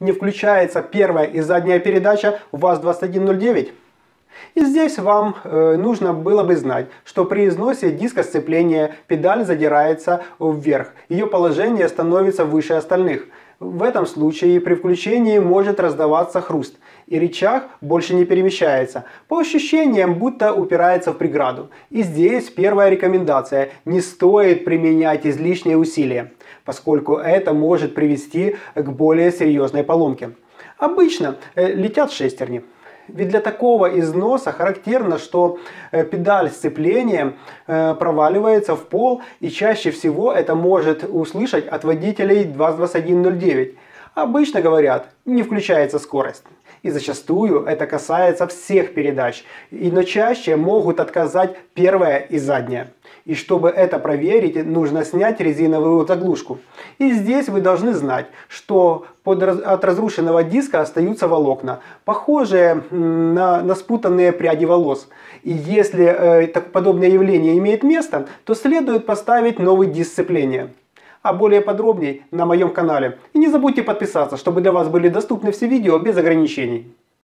не включается первая и задняя передача ВАЗ-2109? И здесь вам э, нужно было бы знать, что при износе диска сцепления педаль задирается вверх. Ее положение становится выше остальных. В этом случае при включении может раздаваться хруст, и рычаг больше не перемещается. По ощущениям, будто упирается в преграду. И здесь первая рекомендация. Не стоит применять излишние усилия, поскольку это может привести к более серьезной поломке. Обычно э, летят шестерни. Ведь для такого износа характерно, что э, педаль сцепления э, проваливается в пол и чаще всего это может услышать от водителей 22109. Обычно говорят, не включается скорость. И зачастую это касается всех передач. И но чаще могут отказать первая и задняя. И чтобы это проверить, нужно снять резиновую заглушку. И здесь вы должны знать, что под, от разрушенного диска остаются волокна, похожие на, на спутанные пряди волос. И если э, так, подобное явление имеет место, то следует поставить новый диск сцепления а более подробней на моем канале. И не забудьте подписаться, чтобы для вас были доступны все видео без ограничений.